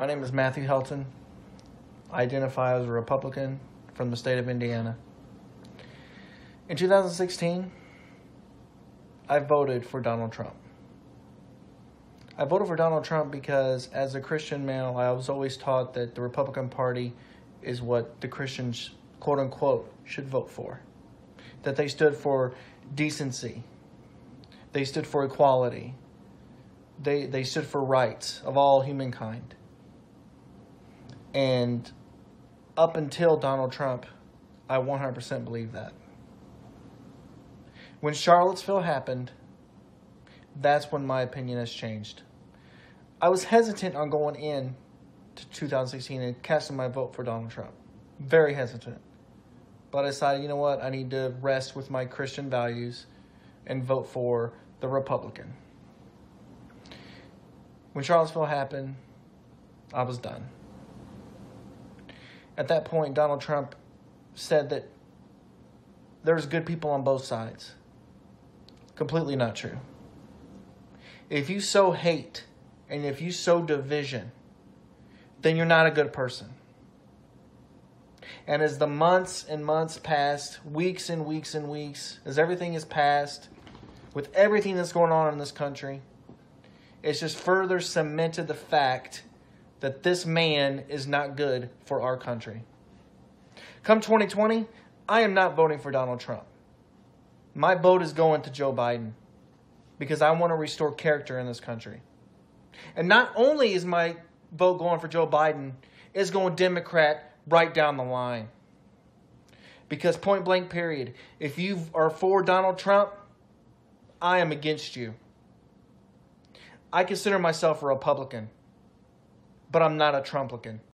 My name is Matthew Helton. I identify as a Republican from the state of Indiana. In 2016, I voted for Donald Trump. I voted for Donald Trump because, as a Christian male, I was always taught that the Republican Party is what the Christians, quote unquote, should vote for. That they stood for decency, they stood for equality, they, they stood for rights of all humankind. And up until Donald Trump, I 100% believe that. When Charlottesville happened, that's when my opinion has changed. I was hesitant on going in to 2016 and casting my vote for Donald Trump. Very hesitant. But I decided, you know what, I need to rest with my Christian values and vote for the Republican. When Charlottesville happened, I was done. At that point, Donald Trump said that there's good people on both sides. Completely not true. If you sow hate and if you sow division, then you're not a good person. And as the months and months passed, weeks and weeks and weeks, as everything is passed, with everything that's going on in this country, it's just further cemented the fact that this man is not good for our country. Come 2020, I am not voting for Donald Trump. My vote is going to Joe Biden because I want to restore character in this country. And not only is my vote going for Joe Biden, it's going Democrat right down the line. Because point blank period, if you are for Donald Trump, I am against you. I consider myself a Republican, but I'm not a Trumplican.